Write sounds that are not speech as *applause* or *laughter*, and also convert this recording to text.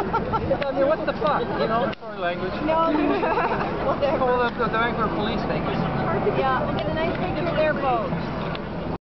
I mean, what the fuck, you know? Sorry, language. No, *laughs* Call the, the Vancouver police, thank you. Yeah, we'll get a